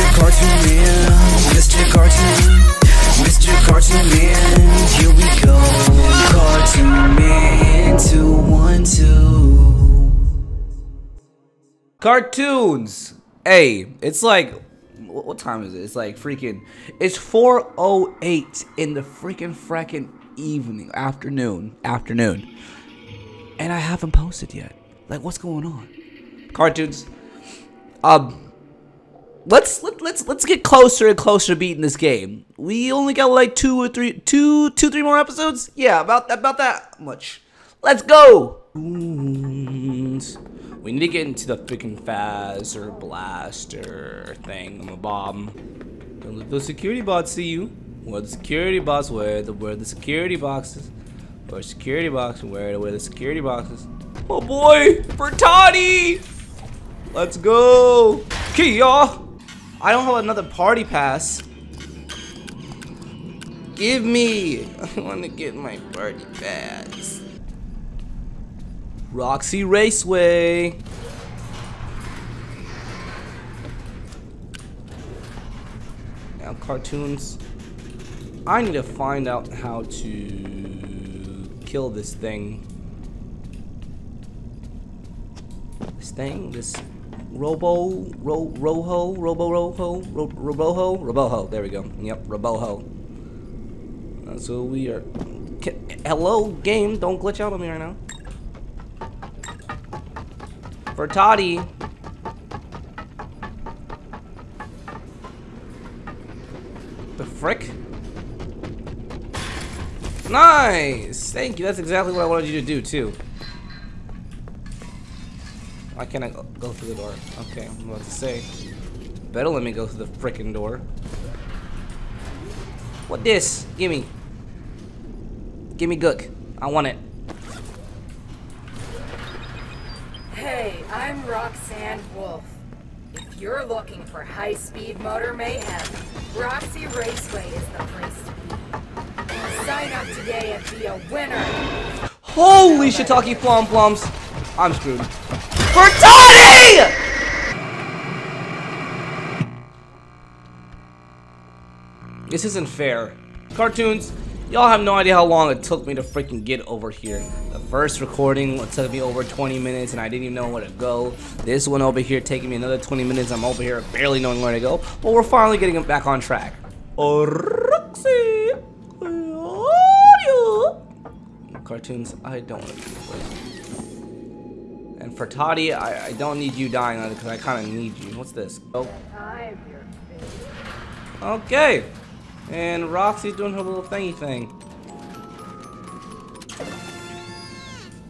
Mr. Cartoon Man, Mr. Cartoon, Mr. Cartoon Man, here we go. Cartoon Man 212. Cartoons. Hey, it's like what time is it? It's like freaking it's 4:08 in the freaking fracking evening, afternoon, afternoon. And I haven't posted yet. Like what's going on? Cartoons. Um let's let, let's let's get closer and closer to beating this game. We only got like 2 or 3 two two three more episodes? Yeah, about about that much. Let's go. We need to get into the freaking Fazer blaster thing, i'm bomb. Don't let those security bots see you. Where the security bots? Where the where the security boxes? Where security boxes? Where where the security boxes? Oh boy, Bertani! Let's go, Kia. I don't have another party pass. Give me. I want to get my party pass. Roxy Raceway. Now cartoons. I need to find out how to kill this thing. This thing, this Robo, Ro, Roho, Robo Roho, Ro, Roboho, Roboho. There we go. Yep, Roboho. So we are. Ca- Hello, game. Don't glitch out on me right now. For Toddy. The frick? Nice! Thank you. That's exactly what I wanted you to do, too. Why can't I go, go through the door? Okay, I'm about to say. Better let me go through the frickin' door. What this? Gimme. Gimme Gook. I want it. Hey, I'm Roxanne Wolf. If you're looking for high-speed motor mayhem, Roxy Raceway is the place to be. Sign up today and be a winner. Holy shiitake plum plums. I'm screwed. For Toddy! This isn't fair. Cartoons, y'all have no idea how long it took me to freaking get over here. The first recording took me over 20 minutes and I didn't even know where to go. This one over here taking me another 20 minutes. I'm over here barely knowing where to go. But we're finally getting it back on track. Cartoons, I don't want to be And for Toddy, I, I don't need you dying on it because I kind of need you. What's this? Oh, I'm your favorite. okay. And Roxy's doing her little thingy thing.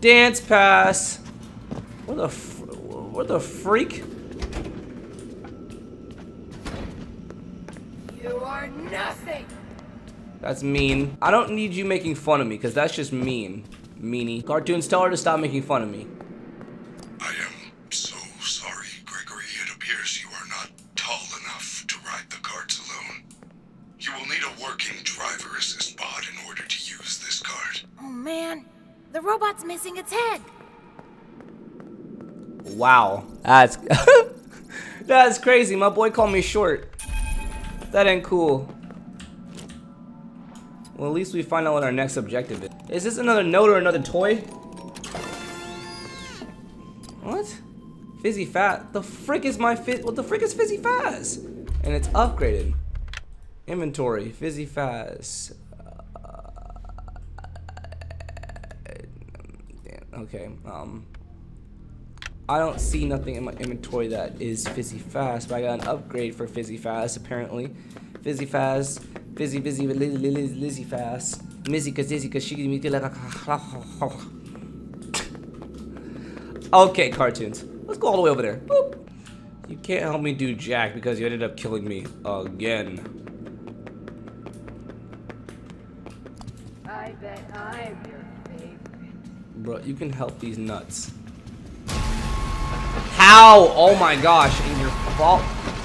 Dance pass. What the what the freak? You are nothing. That's mean. I don't need you making fun of me because that's just mean. Meanie. Cartoons, tell her to stop making fun of me. Missing its head. Wow. That's That's crazy. My boy called me short. That ain't cool. Well, at least we find out what our next objective is. Is this another note or another toy? What? Fizzy Fat? The frick is my fit? What the frick is Fizzy Faz? And it's upgraded. Inventory. Fizzy Faz. Okay. Um. I don't see nothing in my inventory that is Fizzy Fast, but I got an upgrade for Fizzy Fast apparently. Fizzy Fast, Fizzy Fizzy Lizzy Lizzy Lizzy Fast, Mizzy cause Dizzy cause she can make like a. Okay, cartoons. Let's go all the way over there. Boop. You can't help me do Jack because you ended up killing me again. I bet I'm your. Bro, you can help these nuts. How? Oh my gosh, in your fault.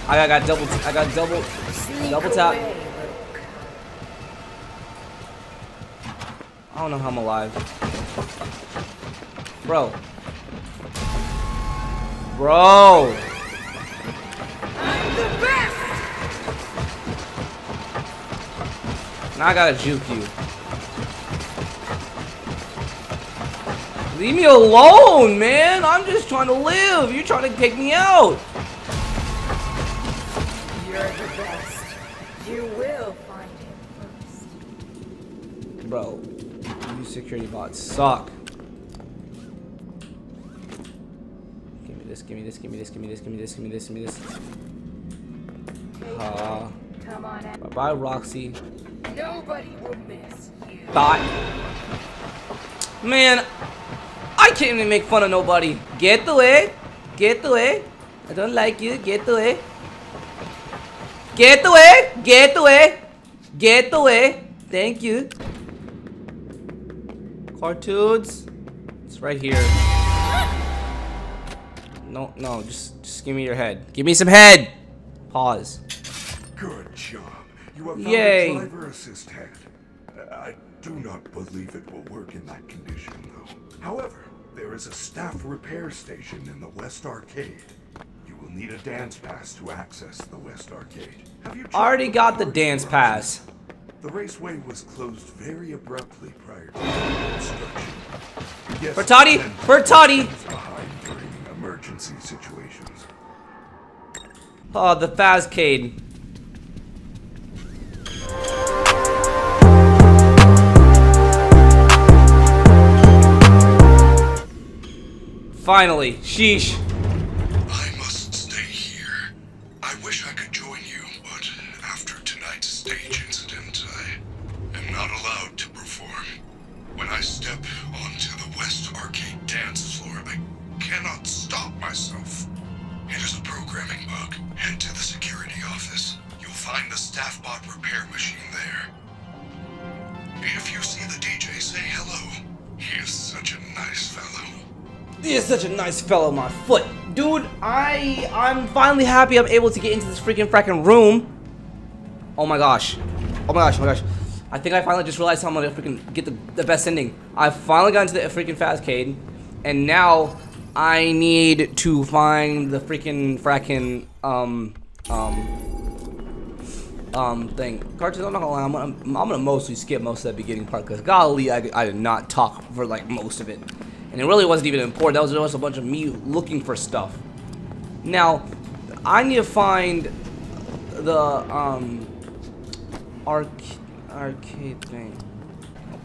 I got double, I got double, Sneak double tap. Away. I don't know how I'm alive. Bro. Bro. I'm the best. Now I gotta juke you. Leave me alone, man. I'm just trying to live. You're trying to take me out. You're the best. You will find him first. Bro, you security bots suck. Give me this, give me this, give me this, give me this, give me this, give me this, give me this. Uh, Come on out. bye bye, Roxy. Nobody will miss you. Bye. Man, I can't even make fun of nobody. Get away. Get away. I don't like you. Get away. Get away. Get away. Get away. Thank you. Cartoons. It's right here. No, no, just just give me your head. Give me some head. Pause. Good job. You have found Yay. a driver assist head. I do not believe it will work in that condition, though. However, there is a staff repair station in the West Arcade. You will need a dance pass to access the West Arcade. Have you Already got the dance pass. The raceway was closed very abruptly prior to construction. Yes, Bertotti, Bertotti. behind during emergency situations. Oh, the Fazcade. Finally, sheesh. Such a nice fellow, my foot. Dude, I I'm finally happy I'm able to get into this freaking fracking room. Oh my gosh. Oh my gosh, oh my gosh. I think I finally just realized how I'm gonna freaking get the, the best ending. I finally got into the freaking Fazcade, and now I need to find the freaking fracking um um um thing. Cartoons, I'm not gonna lie, I'm gonna, I'm gonna mostly skip most of that beginning part because golly, I, I did not talk for like most of it, and it really wasn't even important. That was just a bunch of me looking for stuff. Now, I need to find the um arc arcade thing.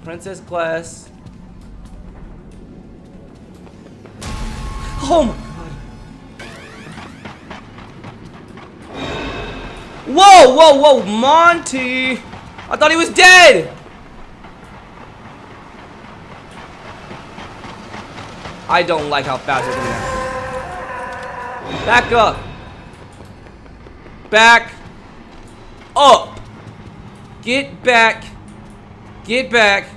Princess Quest. Oh my god. Whoa, whoa, whoa, Monty! I thought he was dead! I don't like how fast they're doing. Back up. Back up. Get back. Get back.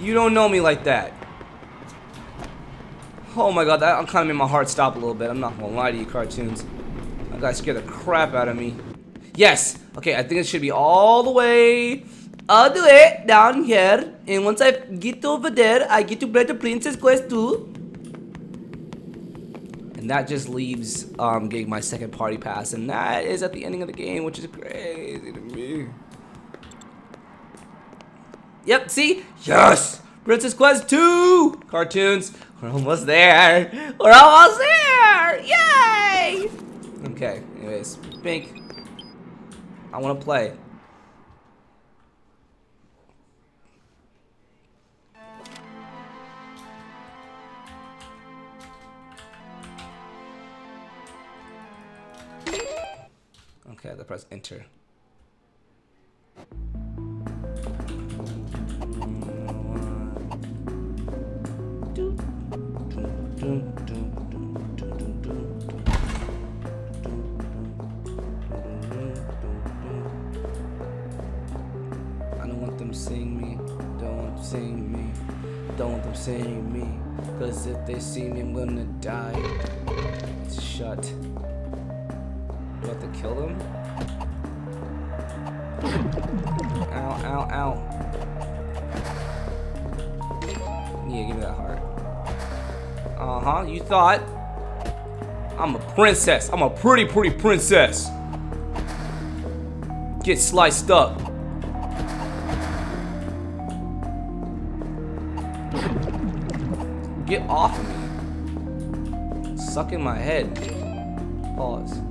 You don't know me like that. Oh my god, that kind of made my heart stop a little bit. I'm not gonna lie to you, cartoons. That guy scared the crap out of me. Yes! Okay, I think it should be all the way, all the way down here. And once I get over there, I get to play the Princess Quest 2. And that just leaves um, getting my second party pass. And that is at the ending of the game, which is crazy to me. Yep, see? Yes! Princess Quest 2! Cartoons. We're almost there. We're almost there! Yay! Okay, anyways. Pink. I want to play. Okay, I press enter. Seeing me. Cause if they see me, I'm gonna die. Shut to kill them. Ow, ow, ow. Yeah, give me that heart. Uh-huh, you thought. I'm a princess. I'm a pretty, pretty princess. Get sliced up. Get off of me. Suck in my head. Pause.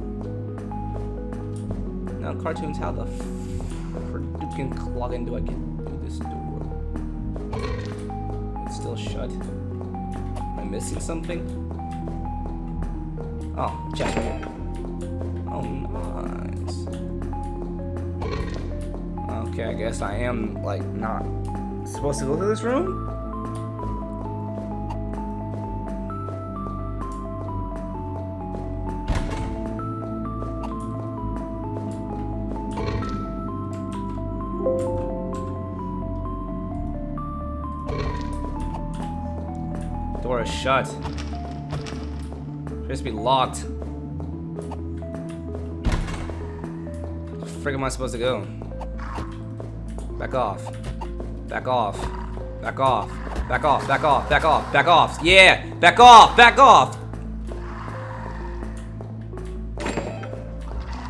Now, cartoons, how the freaking clogging do I get through this door? It's still shut. Am I missing something? Oh, check. Oh, nice. Okay, I guess I am, like, not supposed to go to this room? Shut. To be locked. Frick am I supposed to go? Back off. Back off. Back off. Back off. Back off. Back off. Back off. Yeah! Back off! Back off!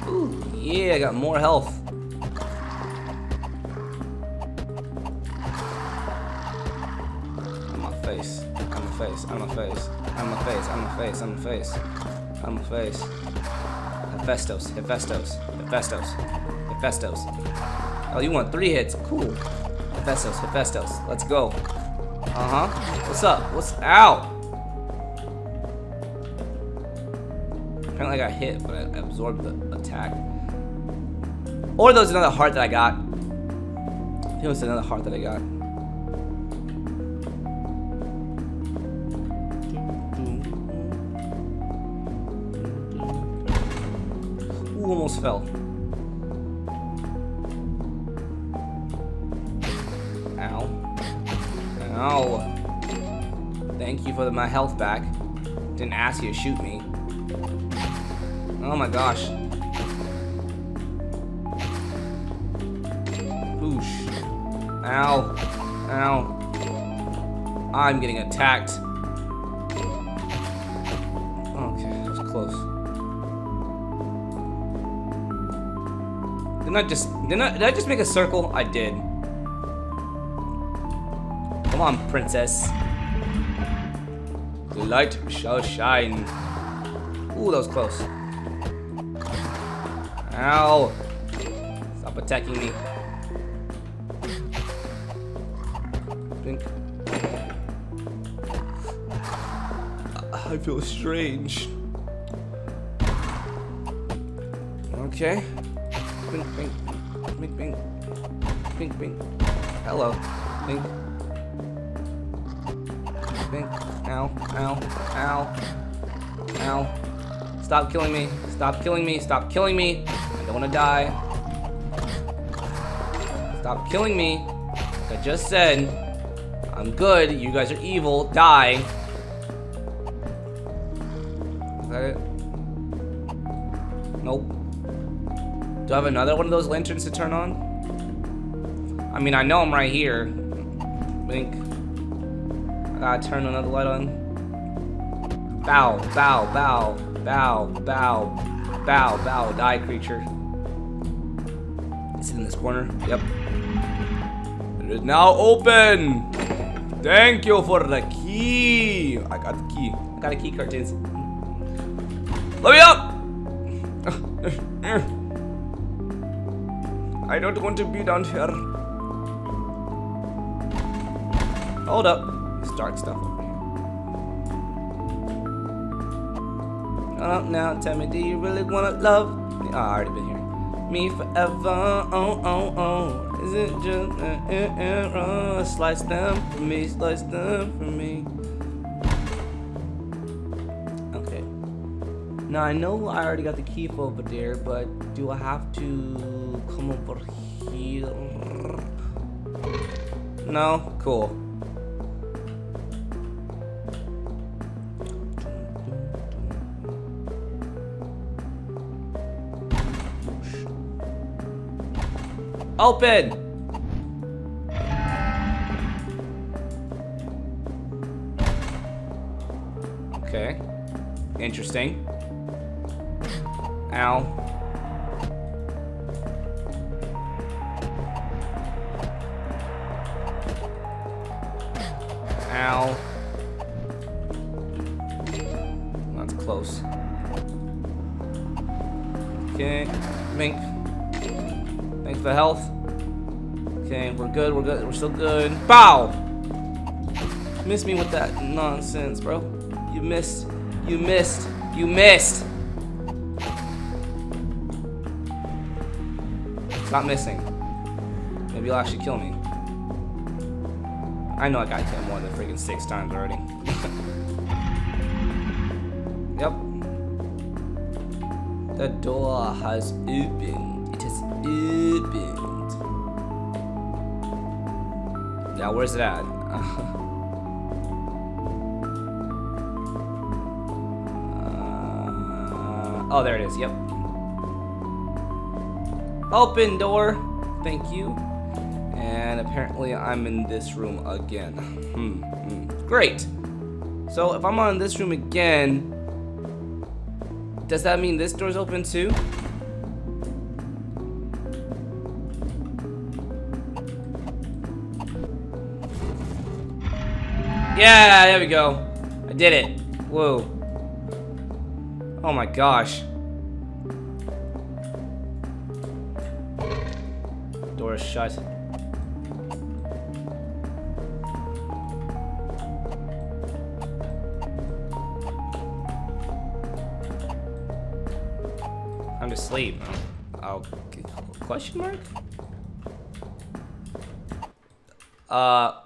Ooh, yeah, I got more health. Face. On my face. On my face. On my face. On my face. I'm a face. Hephaestus. Hephaestus. Hephaestus. Hephaestus. Oh, you want three hits? Cool. Hephaestus. Hephaestus. Let's go. Uh huh. What's up? What's ow? Apparently I got hit, but I absorbed the attack. Or there was another heart that I got. I think it was another heart that I got. Almost fell. Ow. Ow. Thank you for my health back. Didn't ask you to shoot me. Oh my gosh. Boosh. Ow. Ow. I'm getting attacked. I just didn't I, did I just make a circle? I did. Come on, princess. The light shall shine. Ooh, that was close. Ow! Stop attacking me. Blink. I feel strange. Okay. Blink, blink, blink, blink, blink, blink. Hello, blink. Blink. Ow, ow, ow, ow. Stop killing me. Stop killing me. Stop killing me. I don't want to die. Stop killing me. Like I just said, I'm good. You guys are evil. Die. Is that it? Nope. Do I have another one of those lanterns to turn on? I mean, I know I'm right here. Blink. I gotta turn another light on. Bow, bow, bow, bow, bow, bow, bow, die creature. Is it in this corner? Yep. It is now open! Thank you for the key! I got the key. I got a key, cartoons. Let me up! I don't want to be down here. Hold up. It's dark stuff. Oh, now tell me, do you really wanna love me? Oh, I already been here. Me forever, oh, oh, oh. Is it just an error? Slice them for me, slice them for me. Okay. Now I know I already got the key for over there, but do I have to over here? No? Cool. Open! Okay. Interesting. Ow. Ow. That's close. Okay, Mink. Thanks for the health. Okay, we're good, we're good, we're still good. Bow! Miss me with that nonsense, bro. You missed. You missed. You missed. It's not missing. Maybe you'll actually kill me. I know I got killed more than freaking six times already. yep. The door has opened. It has opened. Now, where's it at? Uh, oh, there it is. Yep. Open door. Thank you. Apparently I'm in this room again. Hmm, hmm. Great. So if I'm on this room again, does that mean this door's open too? Yeah, there we go. I did it. Whoa. Oh my gosh. Door is shut. I'm asleep. Oh, question mark? Uh,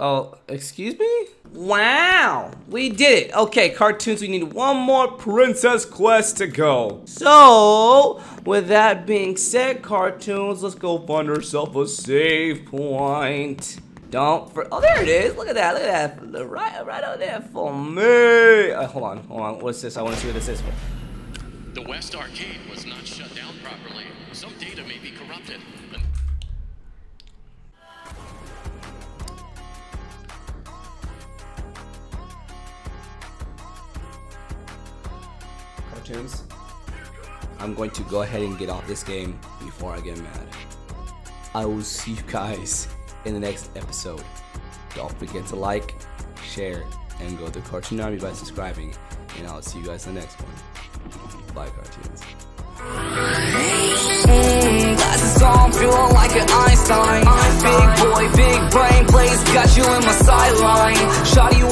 oh, excuse me? Wow, we did it. Okay, cartoons, we need one more princess quest to go. So, with that being said, cartoons, let's go find ourselves a save point. Don't for oh there it is. Look at that. Look at that. Right right out there for me. Uh, hold on, hold on. What's this? I want to see what this is. The West Arcade was not shut down properly. Some data may be corrupted. cartoons. I'm going to go ahead and get off this game before I get mad. I will see you guys in the next episode. Don't forget to like, share, and go to Cartoon Army by subscribing. And I'll see you guys in the next one. Bye, cartoons. Glasses on, feeling like an Einstein. Big boy, big brain, blaze, got you in my sideline. Shotty